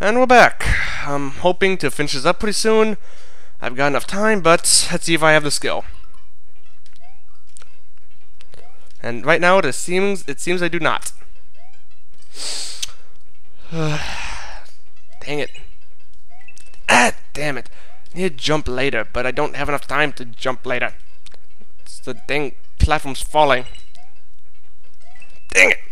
And we're back. I'm hoping to finish this up pretty soon. I've got enough time, but let's see if I have the skill. And right now, it seems it seems I do not. Dang it. Ah, damn it. I need to jump later, but I don't have enough time to jump later. It's the dang platform's falling. Dang it!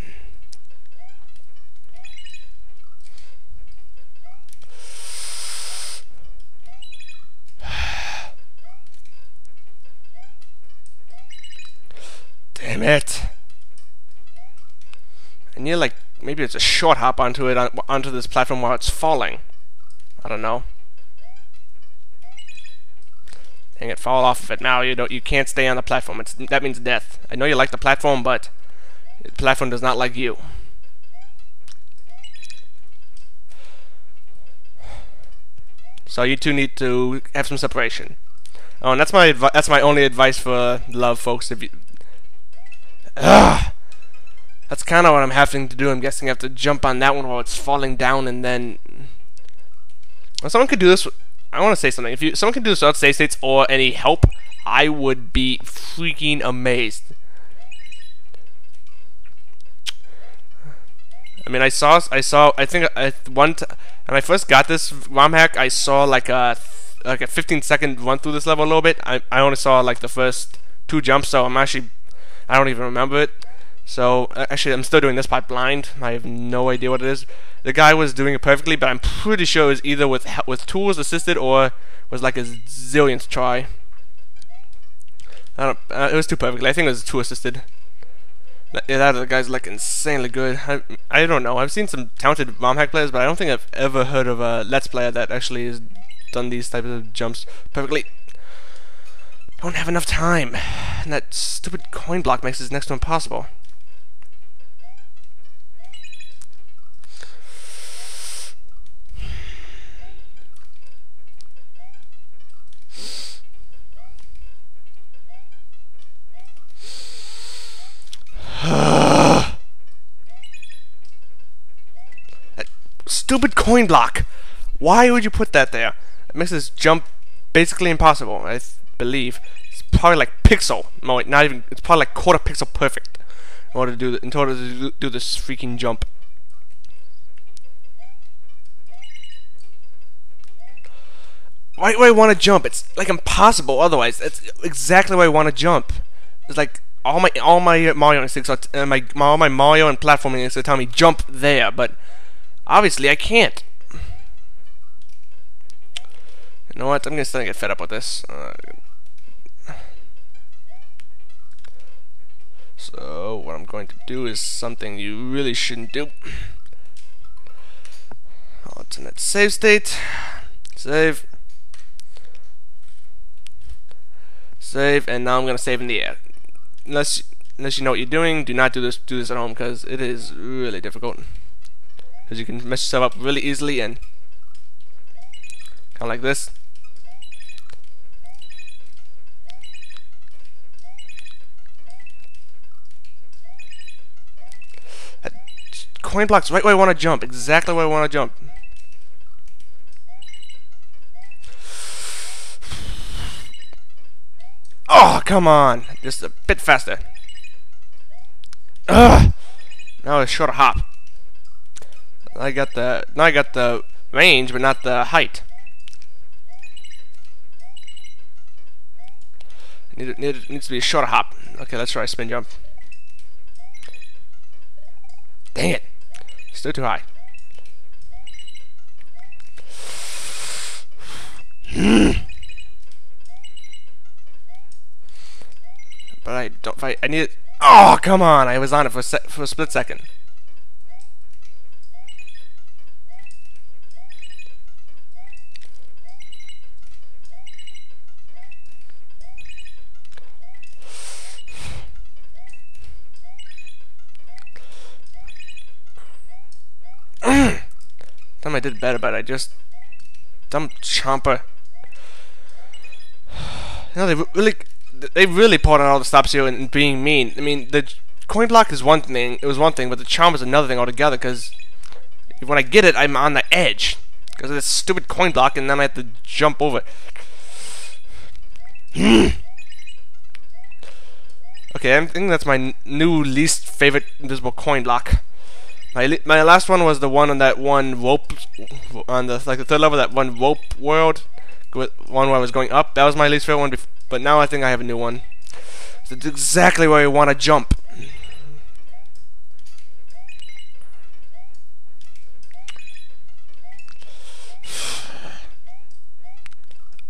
Damn it. I need like maybe it's a short hop onto it onto this platform while it's falling. I don't know. Dang it, fall off of it now. You don't you can't stay on the platform. It's that means death. I know you like the platform, but the platform does not like you. So you two need to have some separation. Oh, and that's my that's my only advice for love, folks. If you Ugh. That's kind of what I'm having to do. I'm guessing I have to jump on that one while it's falling down and then... If someone could do this... I want to say something. If you someone could do this without save states or any help, I would be freaking amazed. I mean, I saw, I saw, I think I, one, t when I first got this ROM hack, I saw like a, like a 15 second run through this level a little bit. I, I only saw like the first two jumps, so I'm actually I don't even remember it. So actually, I'm still doing this part blind. I have no idea what it is. The guy was doing it perfectly, but I'm pretty sure it was either with with tools assisted or was like a zillionth try. I don't. Uh, it was too perfectly. I think it was tool assisted. Yeah, that guy's like insanely good. I I don't know. I've seen some talented ROM hack players, but I don't think I've ever heard of a Let's Player that actually has done these types of jumps perfectly don't have enough time. And that stupid coin block makes this next one impossible. stupid coin block. Why would you put that there? It makes this jump basically impossible. I believe it's probably like pixel. No, wait, not even. It's probably like quarter pixel perfect in order to do in order to do this freaking jump. Why do I want to jump? It's like impossible otherwise. That's exactly why I want to jump. It's like all my all my Mario instincts are uh, my, my all my Mario and platforming instincts tell me jump there, but obviously I can't. You know what? I'm gonna start to get fed up with this. Uh, so what I'm going to do is something you really shouldn't do. Alternate save state. Save. Save, and now I'm gonna save in the air. Unless unless you know what you're doing, do not do this do this at home because it is really difficult. Because you can mess yourself up really easily and kind of like this. Coin blocks right where I want to jump. Exactly where I want to jump. Oh, come on. Just a bit faster. Ugh. Now it's a short hop. I got the now I got the range, but not the height. Need, need, needs to be a short hop. Okay, let's try a spin jump. Dang it. Still too high. but I don't fight. I need it. Oh, come on! I was on it for a, for a split second. Time I did better, but I just dumb chomper. You know, they really, they really poured on all the stops here and being mean. I mean, the coin block is one thing. It was one thing, but the charm is another thing altogether. Because when I get it, I'm on the edge because of this stupid coin block, and then I have to jump over. It. Okay, I think that's my new least favorite invisible coin block. My my last one was the one on that one rope on the like the third level, that one rope world, one where I was going up. That was my least favorite one. But now I think I have a new one. It's exactly where I want to jump.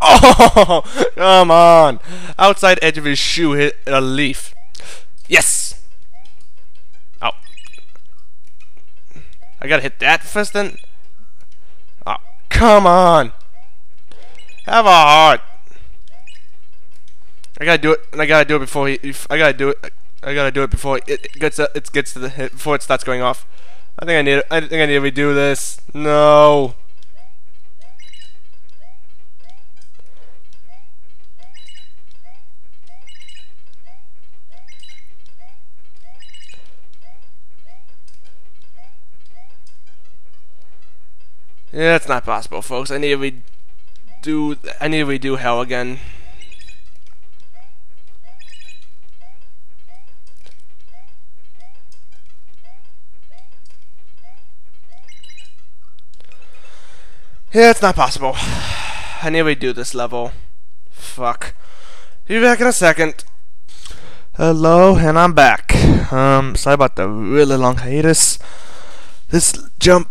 Oh, come on. Outside edge of his shoe hit a leaf. Yes. I gotta hit that first then? Oh, come on. Have a heart. I gotta do it, and I gotta do it before he. I gotta do it. I gotta do it before it gets. It gets to the before it starts going off. I think I need. I think I need to redo this. No. Yeah, it's not possible, folks. I need to redo. I need to redo hell again. Yeah, it's not possible. I need to redo this level. Fuck. Be back in a second. Hello, and I'm back. Um, sorry about the really long hiatus. This jump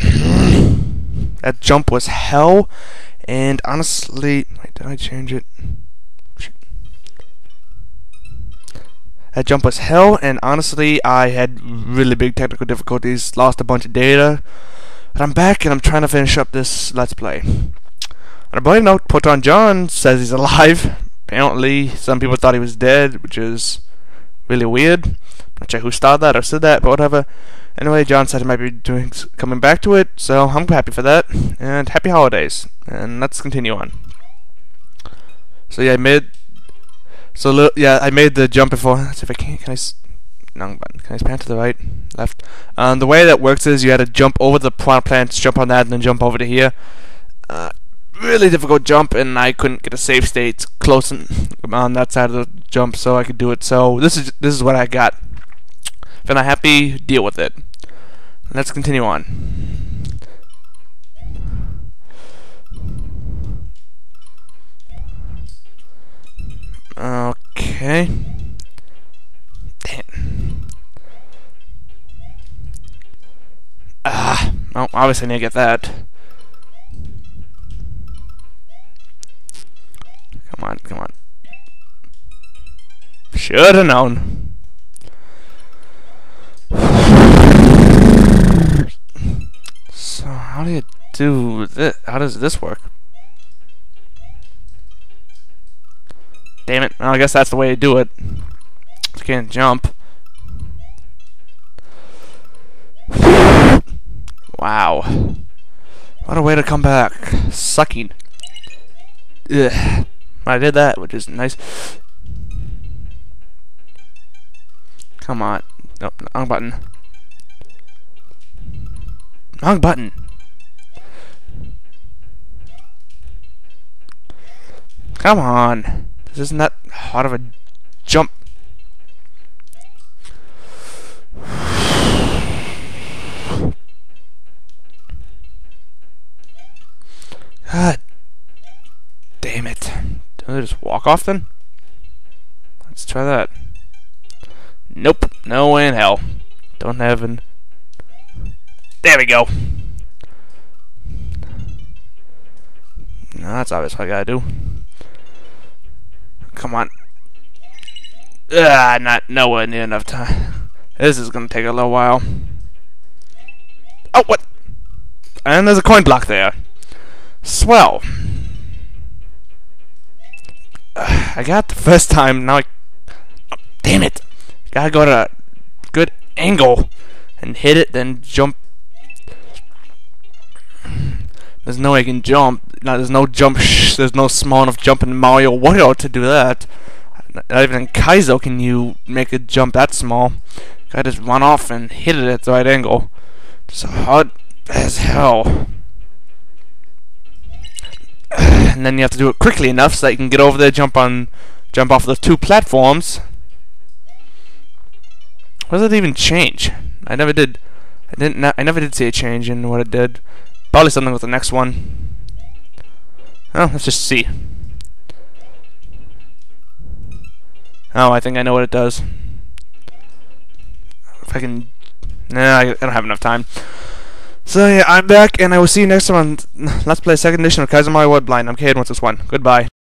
that jump was hell, and honestly, wait, did I change it? That jump was hell, and honestly, I had really big technical difficulties, lost a bunch of data. But I'm back, and I'm trying to finish up this Let's Play. And I believe no, ProtonJon says he's alive. Apparently, some people thought he was dead, which is really weird. Not sure who started that or said that, but whatever. Anyway, Jon said he might be doing coming back to it, so I'm happy for that. And happy holidays. And let's continue on. So yeah, I made. So yeah, I made the jump before. Let's see if I can. Can I? No button. Can I span to the right, left? Um, the way that works is you had to jump over the plants, jump on that, and then jump over to here. Uh, really difficult jump, and I couldn't get a save state close on that side of the jump, so I could do it. So this is this is what I got. If you're not happy, deal with it. Let's continue on. Okay. Damn. Ah, well, obviously I need to get that. Come on, come on. Should have known. Do you do this? How does this work? Damn it. Well, I guess that's the way to do it. You can't jump. Wow. What a way to come back. Sucking. Ugh. I did that, which is nice. Come on. Nope, wrong button. Wrong button. Come on. This isn't that hard of a jump. God damn it. Do I just walk off then? Let's try that. Nope. No way in hell. Don't have an... There we go. No, that's obvious what I gotta do. Come on. Ah, not nowhere near enough time. This is gonna take a little while. Oh, what? And there's a coin block there. Swell. I got the first time, now I... Oh, damn it! Gotta go to a good angle and hit it, then jump. There's no way I can jump. No, there's no jump. there's no small enough jump in Mario World to do that. Not even in Kaizo can you make a jump that small. Gotta just run off and hit it at the right angle. So hard. as hell. And then you have to do it quickly enough so that you can get over there, jump on, jump off the two platforms. What does it even change? I never did. I didn't. I never did see a change in what it did. Probably something with the next one. Oh, let's just see. Oh, I think I know what it does. If I can... Nah, I don't have enough time. So yeah, I'm back, and I will see you next time on Let's Play Second Edition of Kaizo Mario Blind. I'm Cade, what's this one? Goodbye.